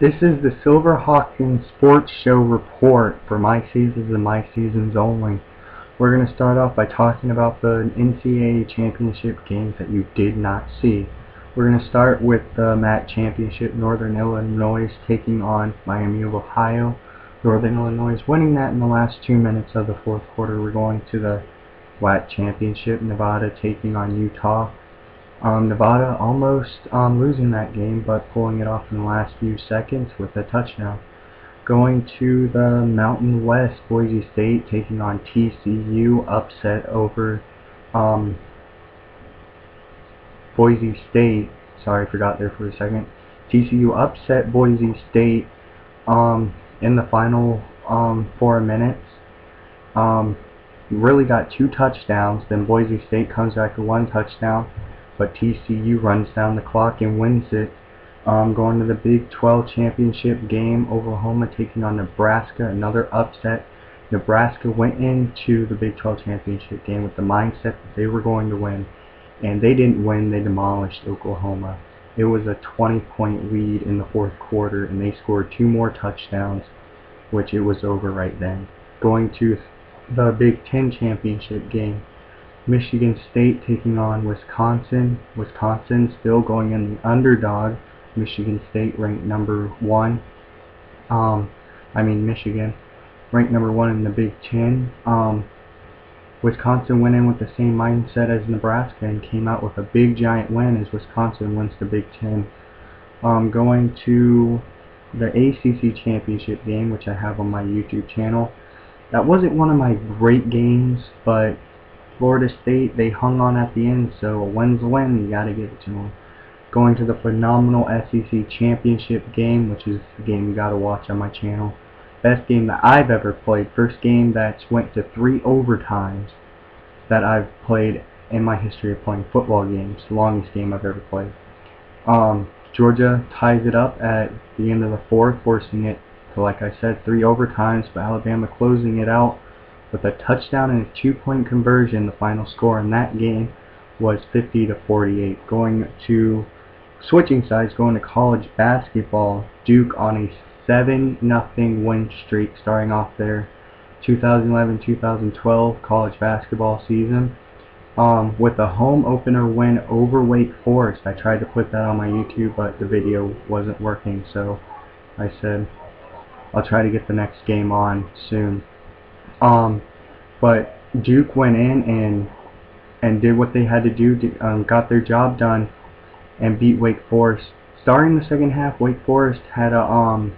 This is the Silverhawks Sports Show report for my seasons and my seasons only. We're going to start off by talking about the NCAA championship games that you did not see. We're going to start with the MAC championship, Northern Illinois taking on Miami of Ohio. Northern Illinois winning that in the last two minutes of the fourth quarter. We're going to the WAC championship, Nevada taking on Utah. Um, Nevada almost um, losing that game, but pulling it off in the last few seconds with a touchdown. Going to the Mountain West, Boise State taking on TCU, upset over um, Boise State. Sorry, I forgot there for a second. TCU upset Boise State um, in the final um, four minutes. Um, really got two touchdowns. Then Boise State comes back with one touchdown but TCU runs down the clock and wins it. Um, going to the Big 12 championship game, Oklahoma taking on Nebraska, another upset. Nebraska went into the Big 12 championship game with the mindset that they were going to win, and they didn't win. They demolished Oklahoma. It was a 20-point lead in the fourth quarter, and they scored two more touchdowns, which it was over right then. Going to the Big 10 championship game, Michigan State taking on Wisconsin. Wisconsin still going in the underdog. Michigan State ranked number one. Um, I mean Michigan ranked number one in the Big Ten. Um, Wisconsin went in with the same mindset as Nebraska and came out with a big giant win as Wisconsin wins the Big Ten. Um, going to the ACC championship game, which I have on my YouTube channel. That wasn't one of my great games, but Florida State, they hung on at the end, so a win's a win, you gotta give it to them. Going to the phenomenal SEC championship game, which is the game you gotta watch on my channel. Best game that I've ever played. First game that's went to three overtimes that I've played in my history of playing football games. Longest game I've ever played. Um, Georgia ties it up at the end of the fourth, forcing it to, like I said, three overtimes, but Alabama closing it out with a touchdown and a two-point conversion. The final score in that game was 50 to 48. Going to switching sides, going to college basketball. Duke on a 7 nothing win streak starting off their 2011-2012 college basketball season. Um, with a home opener win over Wake Forest. I tried to put that on my YouTube, but the video wasn't working, so I said I'll try to get the next game on soon. Um, but Duke went in and and did what they had to do, to, um, got their job done, and beat Wake Forest. Starting the second half, Wake Forest had a um,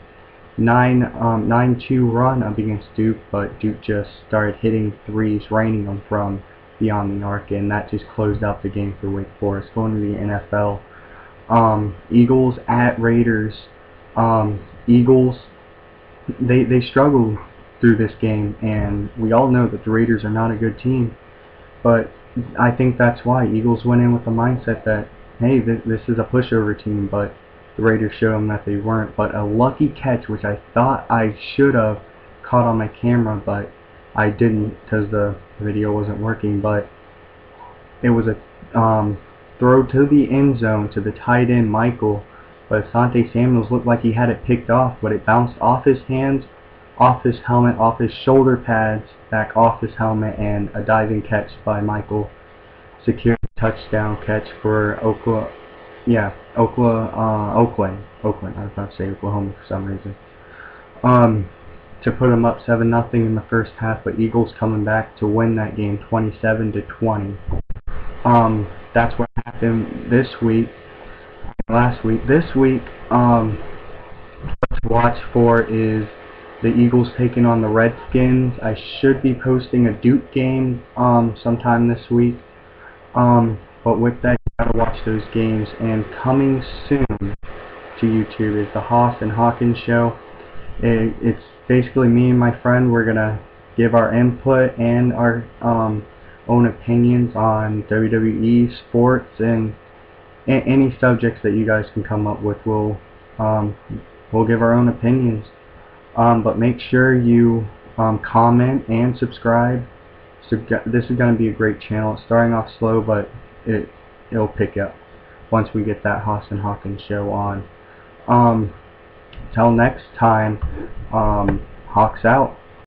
9 um, 9-2 run up against Duke, but Duke just started hitting threes, raining them from beyond the arc, and that just closed out the game for Wake Forest. Going to the NFL, um, Eagles at Raiders. Um, Eagles, they they struggled through this game, and we all know that the Raiders are not a good team, but I think that's why Eagles went in with the mindset that, hey, th this is a pushover team, but the Raiders showed them that they weren't. But a lucky catch, which I thought I should have caught on my camera, but I didn't because the video wasn't working, but it was a um, throw to the end zone to the tight end Michael, but Asante Samuels looked like he had it picked off, but it bounced off his hands off his helmet, off his shoulder pads, back off his helmet, and a diving catch by Michael. Secure touchdown catch for Oklahoma. Yeah, Oklahoma, uh, Oakland. Oakland. I was about to say Oklahoma for some reason. Um, to put them up 7 nothing in the first half, but Eagles coming back to win that game 27 to 20. Um, that's what happened this week. Last week. This week, um, what to watch for is the Eagles taking on the Redskins. I should be posting a Duke game um, sometime this week. Um, but with that, you gotta watch those games. And coming soon to YouTube is the Haas and Hawkins show. It, it's basically me and my friend. We're gonna give our input and our um, own opinions on WWE, sports, and any subjects that you guys can come up with. We'll um, we'll give our own opinions. Um, but make sure you um, comment and subscribe. So this is going to be a great channel. It's starting off slow, but it it'll pick up once we get that and Hawkins show on. Um, till next time, um, Hawks out.